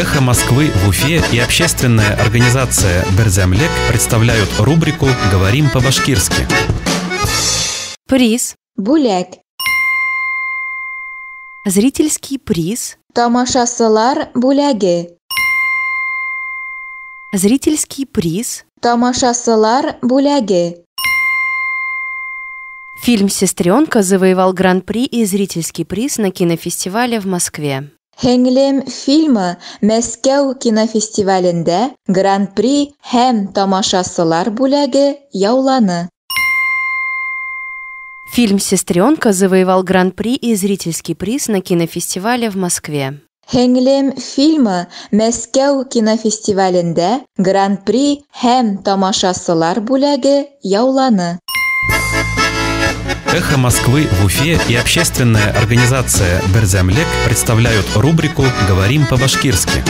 «Эхо Москвы» в Уфе и общественная организация «Берзямлек» представляют рубрику «Говорим по-башкирски». Приз. Бүләк. Зрительский приз. Тамашасылар бүләге. Зрительский приз. Тамашасылар бүләге. Фильм «Сестренка» завоевал гран-при и зрительский приз на кинофестивале в Москве. Һеңлем фильмы Мәскәү кинофестивалендә Гран-при һәм тамашасылар бүләге яуланы. Фильм «Сестренка» завоевал гран-при и зрительский приз на кинофестивале в Москве. Һеңлем фильмы Мәскәү кинофестивалендә Гран-при һәм тамашасылар бүләге яуланы. «Эхо Москвы» в Уфе и общественная организация «Берзямлек» представляют рубрику «Говорим по-башкирски».